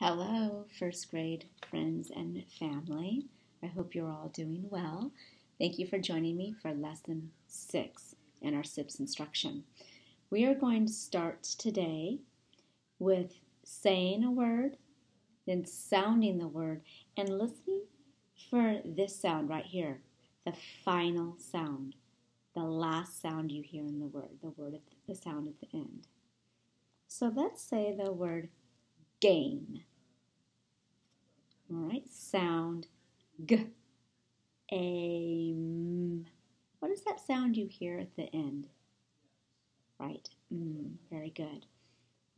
Hello, first grade friends and family. I hope you're all doing well. Thank you for joining me for lesson six in our SIPPS instruction. We are going to start today with saying a word, then sounding the word, and listening for this sound right here the final sound, the last sound you hear in the word, the word, the sound at the end. So let's say the word game. All right, sound g. Aim. What is that sound you hear at the end? Right, mm, very good.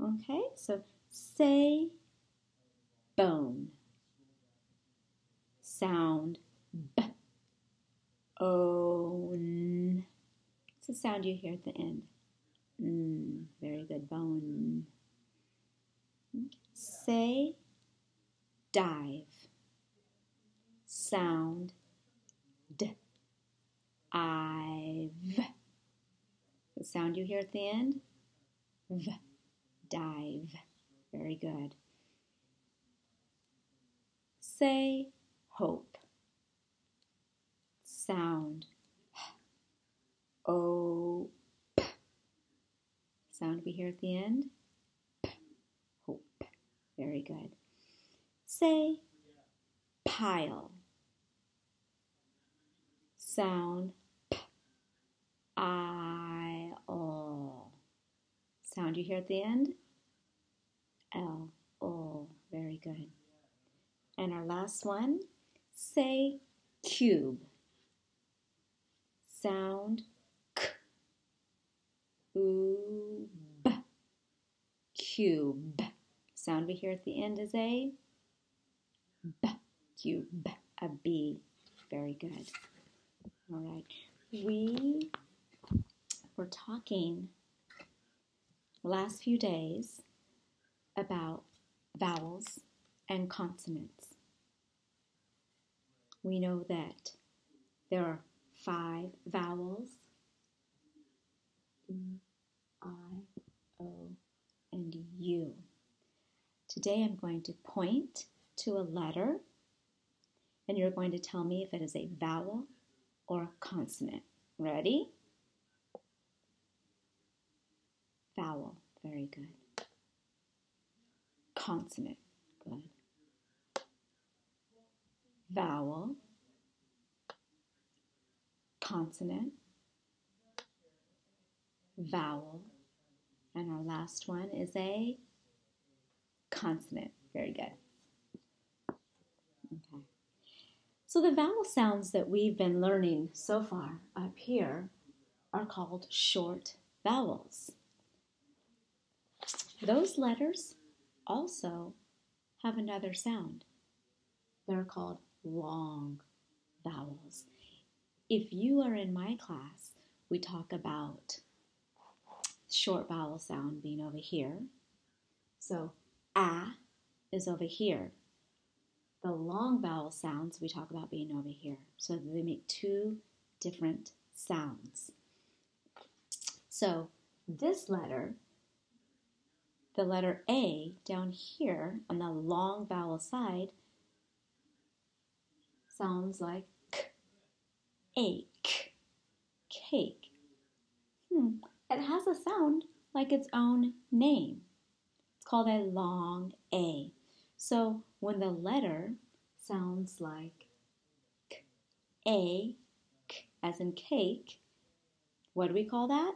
Okay, so say bone. Sound b. Own. It's the sound you hear at the end. Mm, very good, bone. Say dive. Sound d. I've. The sound you hear at the end? V. Dive. Very good. Say hope. Sound O. Sound we hear at the end? Very good. Say pile. Sound p. I. O. Sound you hear at the end? L. O. Very good. And our last one, say cube. Sound k. Oob. Cube. Sound we hear at the end is a B, cube, a B. Very good. All right. We were talking last few days about vowels and consonants. We know that there are five vowels E, I, O, and U. Today I'm going to point to a letter, and you're going to tell me if it is a vowel or a consonant. Ready? Vowel. Very good. Consonant. Good. Vowel. Consonant. Vowel. And our last one is a consonant. Very good. Okay. So the vowel sounds that we've been learning so far up here are called short vowels. Those letters also have another sound. They're called long vowels. If you are in my class, we talk about short vowel sound being over here. So, a is over here the long vowel sounds we talk about being over here. So they make two different sounds. So this letter, the letter A down here on the long vowel side, sounds like k, ache, cake. Hmm. It has a sound like its own name. Called a long A. So when the letter sounds like k, a, k, as in cake, what do we call that?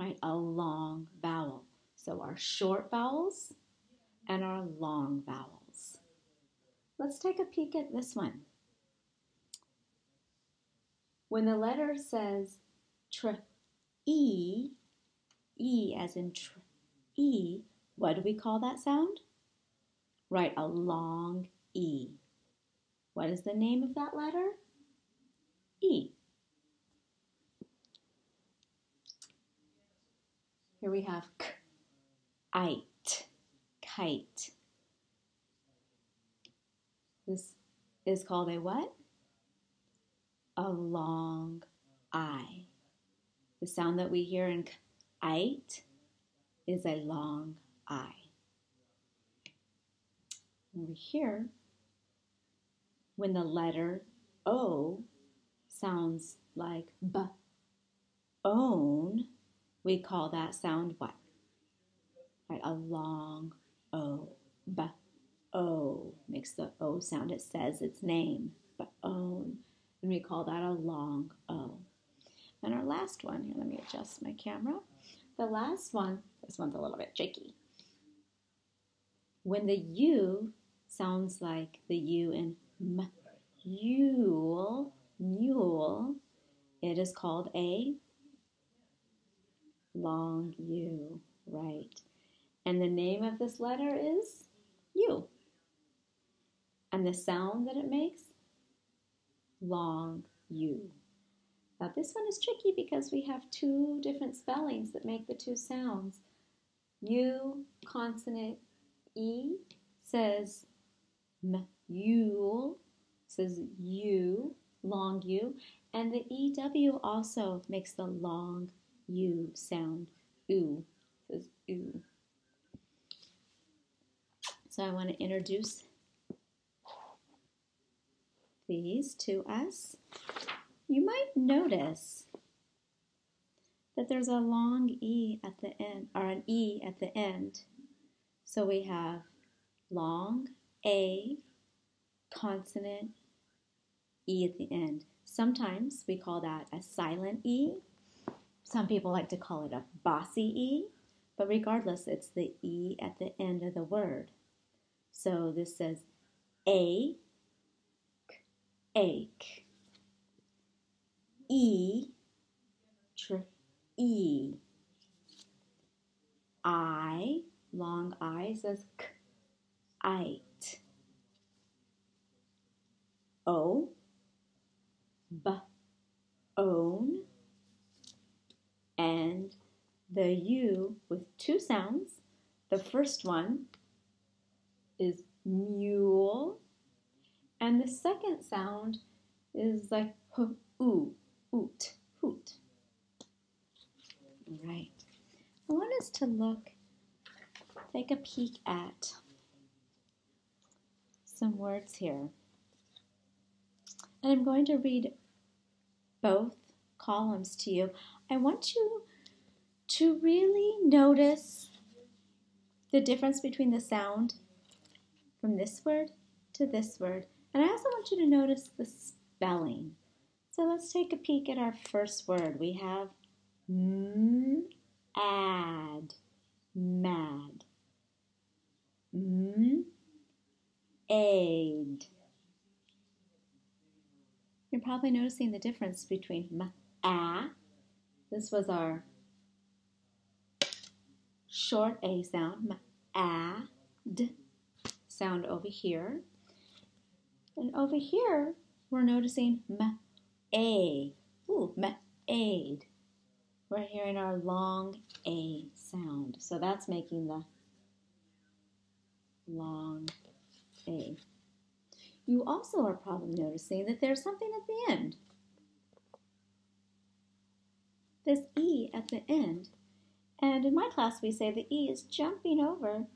Right, a long vowel. So our short vowels and our long vowels. Let's take a peek at this one. When the letter says tr, e, e as in tr, e, what do we call that sound? right a long E. What is the name of that letter? E. Here we have k, ite, kite. This is called a what? A long I. The sound that we hear in ite is a long I. Over here, when the letter O sounds like B, own, we call that sound what? Right, a long O, B, O makes the O sound. It says its name, but own, and we call that a long O. And our last one, here, let me adjust my camera. The last one, this one's a little bit tricky. When the U sounds like the U in mule, mule, it is called a long U, right? And the name of this letter is U. And the sound that it makes, long U. Now this one is tricky because we have two different spellings that make the two sounds. U consonant E says mule, says U, long U, and the EW also makes the long U sound. Oo, says oo. So I want to introduce these to us. You might notice that there's a long E at the end, or an E at the end. So we have long A, consonant E at the end. Sometimes we call that a silent E. Some people like to call it a bossy E, but regardless, it's the E at the end of the word. So this says A, ache, E, E. I, long I says k, ite. O, b, own. And the U with two sounds. The first one is mule. And the second sound is like h, oo, oot, hoot. Right. I want us to look, take a peek at some words here. And I'm going to read both columns to you. I want you to really notice the difference between the sound from this word to this word. And I also want you to notice the spelling. So let's take a peek at our first word. We have m, add, mad. M, aid. You're probably noticing the difference between m, a. This was our short a sound, a, d sound over here. And over here, we're noticing m, a. Ooh, m, aid. We're hearing our long a sound. So that's making the long a. You also are probably noticing that there's something at the end. This E at the end. And in my class, we say the E is jumping over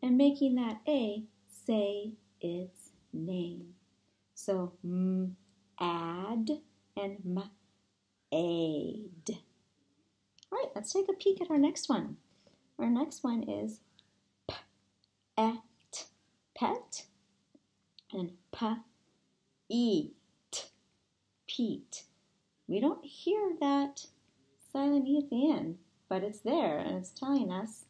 and making that A say its name. So, m, add, and m, aid. All right, let's take a peek at our next one. Our next one is p, et, pet, and p, eat, Pete. We don't hear that silent E at the end, but it's there and it's telling us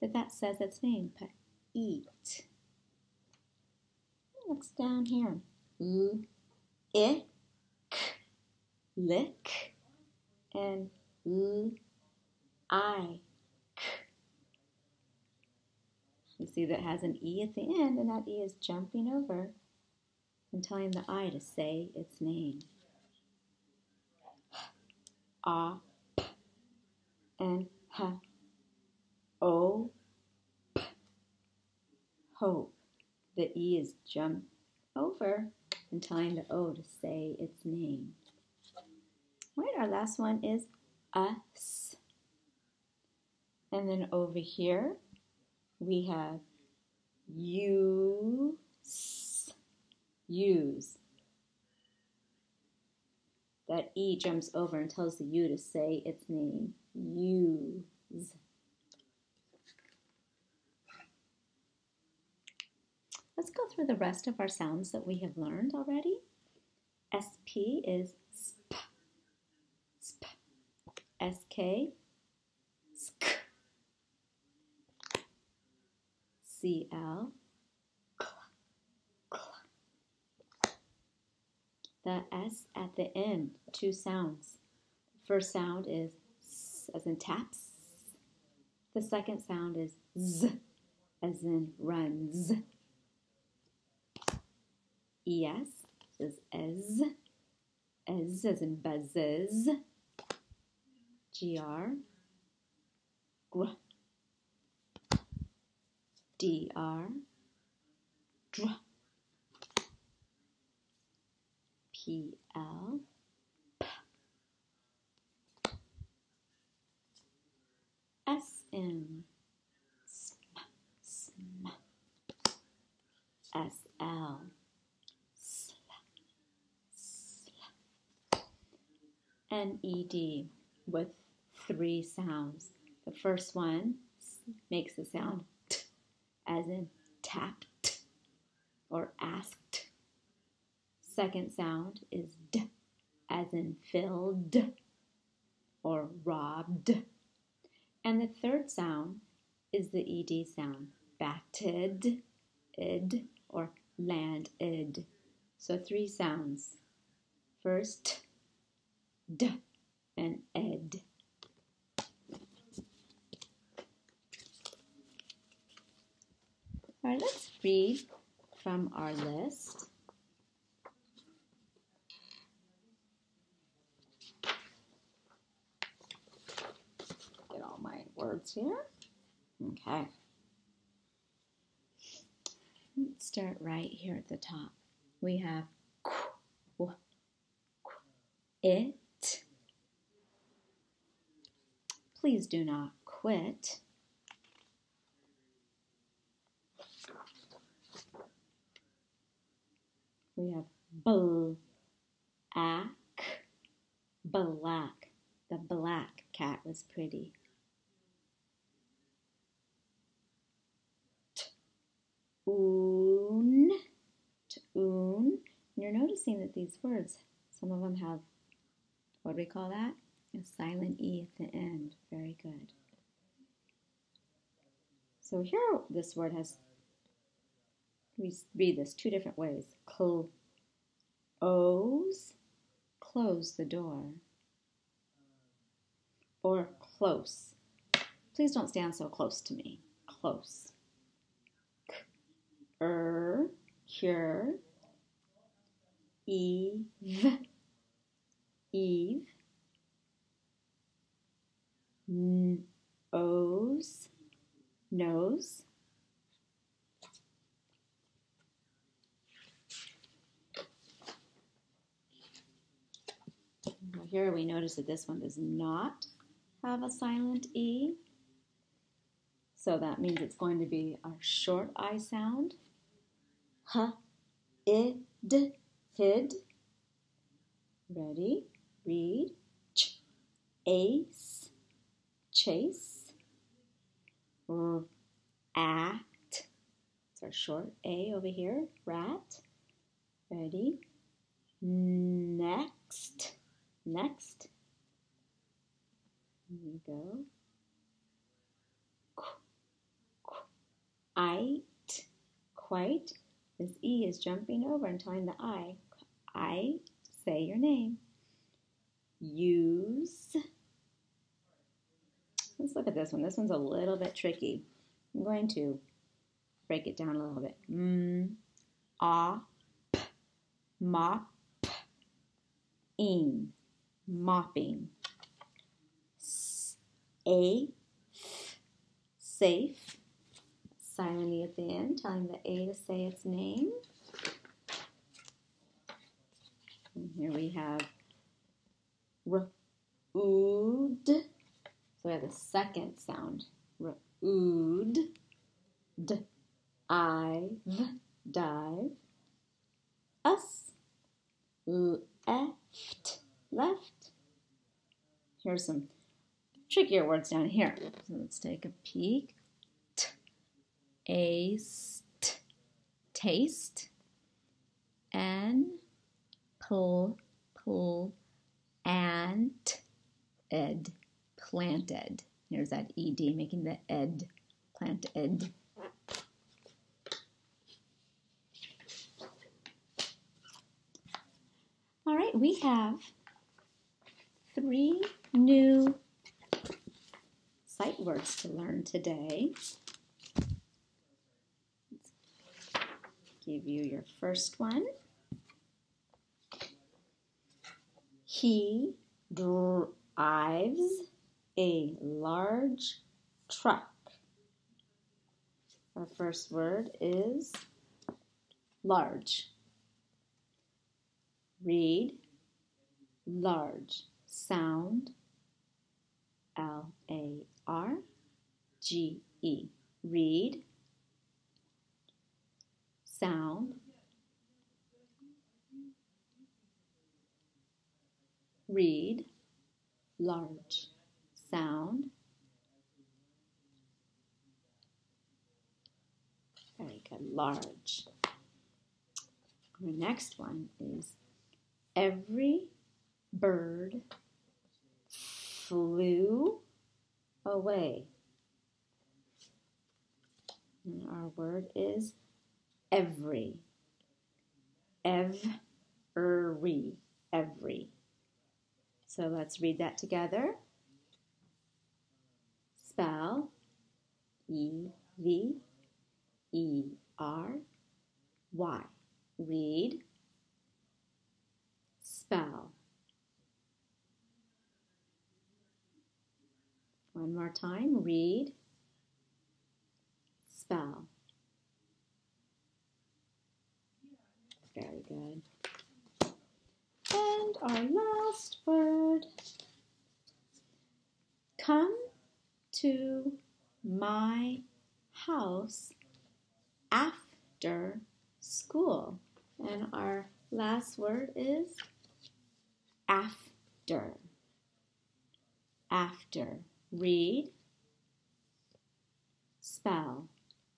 that that says its name, p, eat. Looks down here. L, ick, lick, and l, I, k. You see that has an E at the end, and that E is jumping over and telling the I to say its name. Ah, p, and h, o, p, hope. The E is jump over and telling the O to say its name. Right, our last one is us. And then over here, we have use, use. That E jumps over and tells the U to say its name. Use. Let's go through the rest of our sounds that we have learned already. SP is sp, sp. SK, sk. CL, The S at the end, two sounds. The first sound is S as in taps. The second sound is Z as in runs. ES is Ez, Ez as in buzzes. GR, gr. DR, dr. PL, p. SM, sm, sm. Sl. NED with three sounds. The first one makes the sound t, as in tapped or asked. Second sound is d, as in filled or robbed. And the third sound is the ed sound, batted, id, or landed. So three sounds. First, d and ed. All right, let's read from our list. Get all my words here. Okay. Let's start right here at the top. We have it. Please do not quit. We have black, black. The black cat was pretty. T-un, un. You're noticing that these words, some of them have, what do we call that? A silent E at the end. Very good. So here, this word has we read this two different ways. Close, close the door. Or close. Please don't stand so close to me. Close. Er, cure. Eve, Eve. That this one does not have a silent E. So that means it's going to be our short I sound. H, id, hid. Ready? Read. Ch, ace, chase. R, act. It's our short A over here. Rat. Ready? Next. Next, here we go. Ite, quite. This E is jumping over and telling the I. I, say your name. Use. Let's look at this one. This one's a little bit tricky. I'm going to break it down a little bit. Mm, ah, mop, in mopping. A, safe, silently at the end, telling the A to say its name. And here we have ood. So we have the second sound. I've, dive. Us, left, left. Here's some trickier words down here. So let's take a peek. T, aste, taste, and pull, pull, and ed, planted. Here's that ed making the ed, planted. All right, we have three new sight words to learn today. Let's give you your first one. He drives a large truck. Our first word is large. Read large sound L A R G E. Read. Sound. Read. Large. Sound. Very good. Large. The next one is every bird flew away. And our word is every. Every. Every. So let's read that together. Spell E V E R Y. Read spell. One more time, read, spell. Very good. And our last word, come to my house after school. And our last word is after. After. Read. Spell.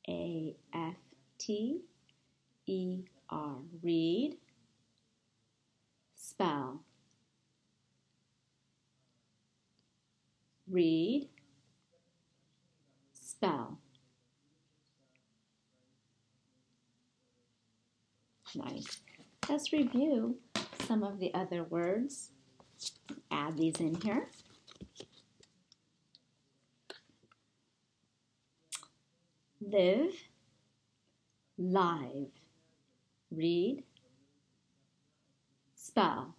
A F T E R. Read. Spell. Read. Spell. Nice. Let's review some of the other words. Add these in here. Live, live, read, spell.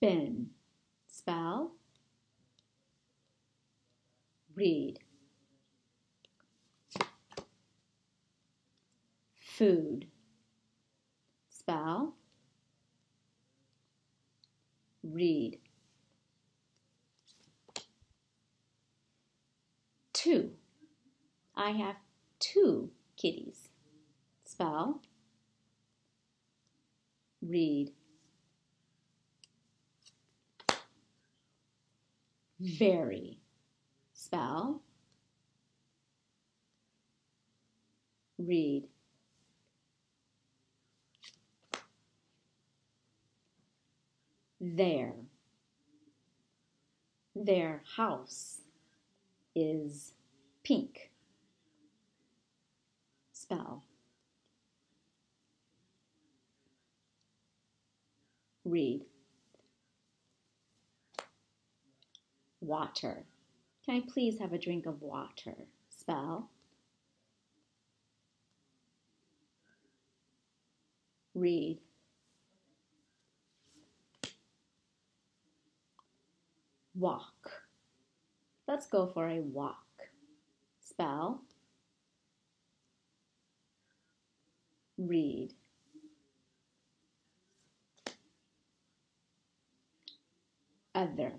Bin, spell, read. food. Spell. Read. Two. I have two kitties. Spell. Read. Very. Spell. Read. Their. Their house is pink. Spell. Read. Water. Can I please have a drink of water? Spell. Read. Walk. Let's go for a walk. Spell. Read. other.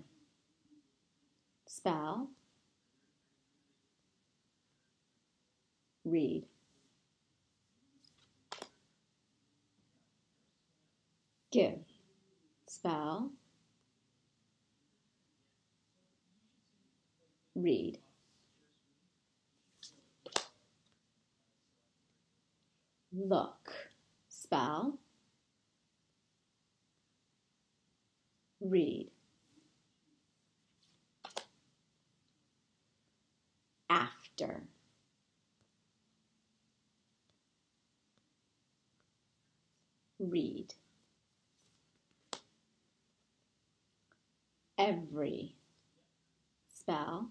Spell, read. Give, spell, read. Look, spell, read. After. Read. Every. Spell.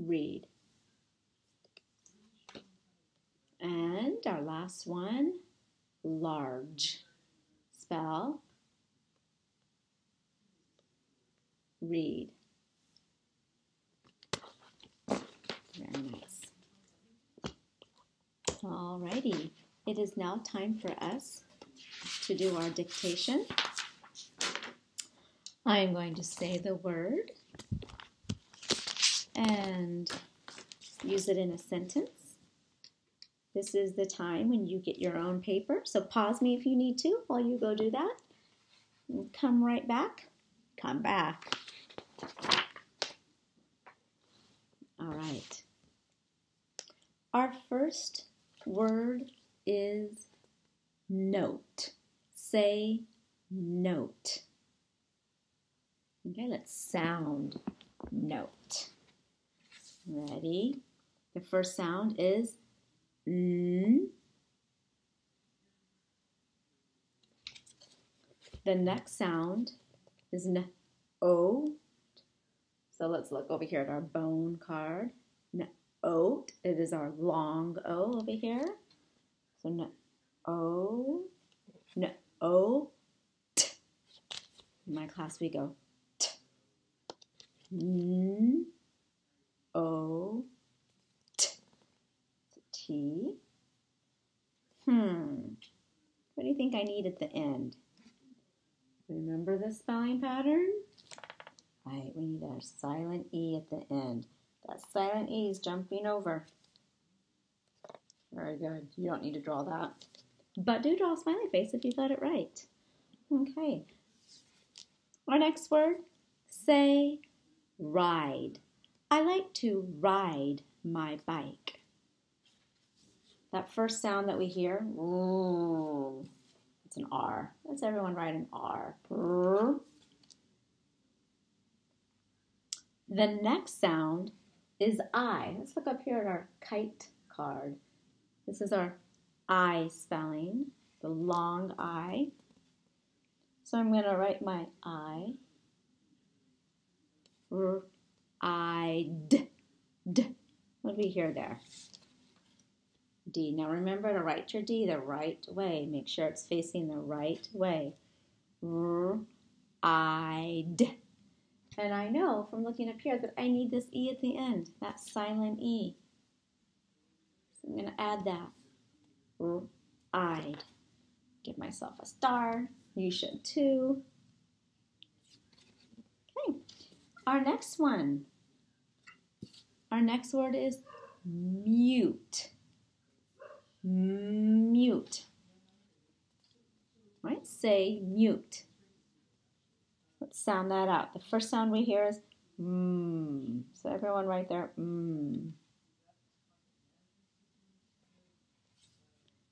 Read. And our last one, large spell, read. Very nice. Alrighty, it is now time for us to do our dictation. I am going to say the word and use it in a sentence. This is the time when you get your own paper. So pause me if you need to while you go do that. And come right back. Come back. All right. Our first word is note. Say note. Okay, let's sound note. Ready? The first sound is N. The next sound is N. O. So let's look over here at our bone card. N. Oat. It is our long O over here. So N. O. N. O. T. In my class we go T. N. O. T. Hmm. What do need at the end? Remember the spelling pattern? Right, we need our silent E at the end. That silent E is jumping over. Very good. You don't need to draw that. But do draw a smiley face if you got it right. Okay. Our next word, say ride. I like to ride my bike. That first sound that we hear, ooh, it's an R. Let's everyone write an R. The next sound is I. Let's look up here at our kite card. This is our I spelling, the long I. So I'm going to write my I. R, I, D, D. What do we hear there? D. Now remember to write your D the right way. Make sure it's facing the right way. R, I, D. And I know from looking up here that I need this E at the end, that silent E. So I'm going to add that. R, I. Give myself a star. You should too. Okay, our next one. Our next word is mute mute. Right? Say mute. Let's sound that out. The first sound we hear is mmm. So everyone right there, mmm.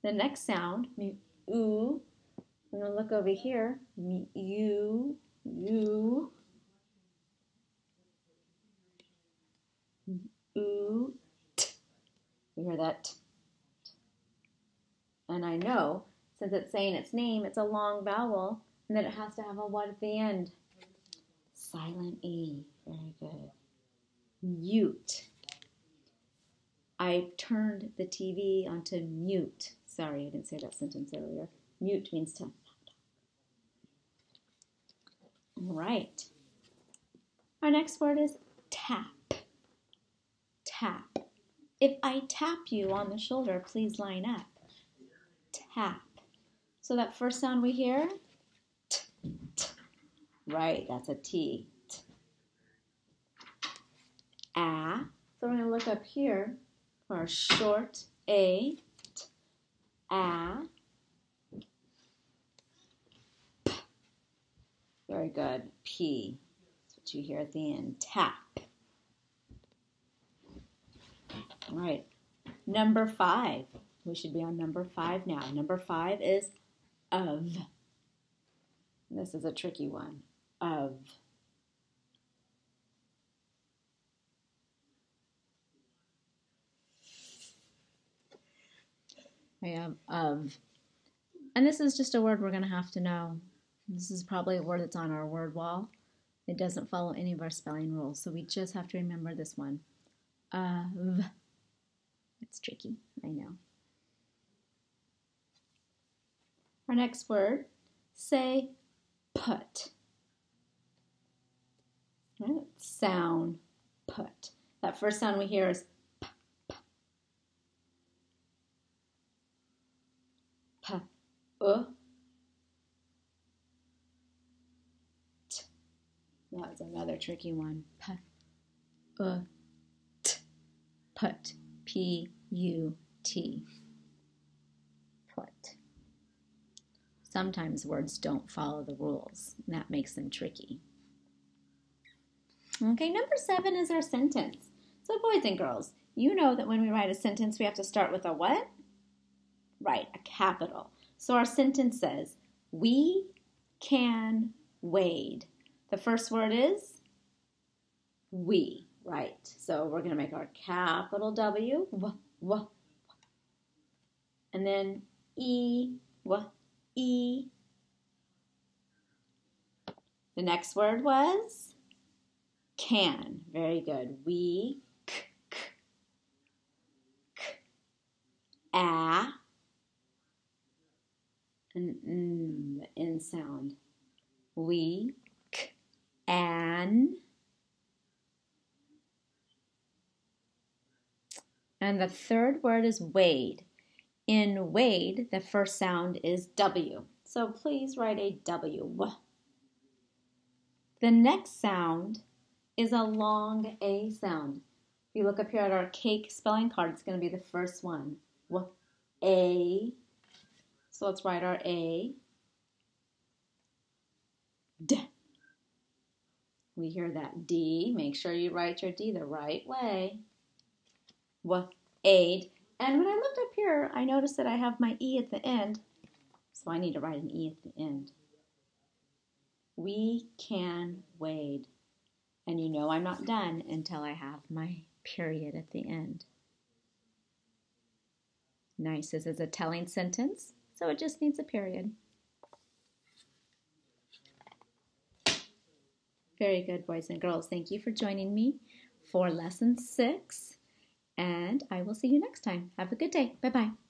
The next sound, me ooh. I'm gonna look over here, me you, you. Ooh, t. You hear that? And I know, since it's saying its name, it's a long vowel, and that it has to have a what at the end? Silent E. Very good. Mute. I turned the TV onto mute. Sorry, I didn't say that sentence earlier. Mute means to. Right. Our next word is tap. Tap. If I tap you on the shoulder, please line up tap. So that first sound we hear, t, t. Right, that's a T. T. A. So we're going to look up here for our short A. T. A. P. Very good. P. That's what you hear at the end. Tap. All right. Number five. We should be on number five now. Number five is of. This is a tricky one. Of. I have of. And this is just a word we're going to have to know. This is probably a word that's on our word wall. It doesn't follow any of our spelling rules, so we just have to remember this one. Of. It's tricky, I know. Our next word, say put. Right? Sound put. That first sound we hear is p, p. P, uh, t. That's another tricky one. P, uh, t. Put. P U T. Put. Sometimes words don't follow the rules, and that makes them tricky. Okay, number seven is our sentence. So, boys and girls, you know that when we write a sentence, we have to start with a what? Right, a capital. So, our sentence says, We can wade. The first word is we. Right. So we're going to make our capital W, w, w, and then E, w, E. The next word was can. Very good. We, k, k, k, a, and mm, sound. We, k, an. And the third word is wade. In wade, the first sound is W. So please write a W. The next sound is a long A sound. If you look up here at our cake spelling card, it's going to be the first one. W, A. So let's write our A. D. We hear that D. Make sure you write your D the right way aid. And when I looked up here, I noticed that I have my E at the end, so I need to write an E at the end. We can wade. And you know I'm not done until I have my period at the end. Nice. This is a telling sentence, so it just needs a period. Very good, boys and girls. Thank you for joining me for lesson six and I will see you next time. Have a good day. Bye bye.